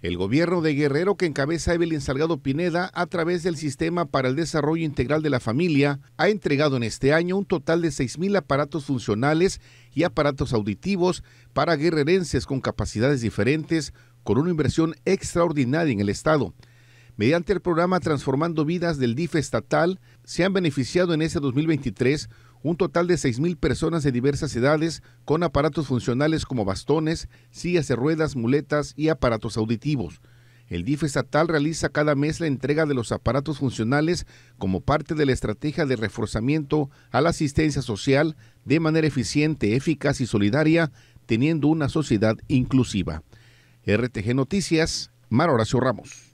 El gobierno de Guerrero que encabeza Evelyn Salgado Pineda a través del Sistema para el Desarrollo Integral de la Familia ha entregado en este año un total de 6.000 aparatos funcionales y aparatos auditivos para guerrerenses con capacidades diferentes con una inversión extraordinaria en el Estado. Mediante el programa Transformando Vidas del DIF estatal, se han beneficiado en este 2023 un total de 6.000 personas de diversas edades con aparatos funcionales como bastones, sillas de ruedas, muletas y aparatos auditivos. El DIF estatal realiza cada mes la entrega de los aparatos funcionales como parte de la estrategia de reforzamiento a la asistencia social de manera eficiente, eficaz y solidaria, teniendo una sociedad inclusiva. RTG Noticias, Mar Horacio Ramos.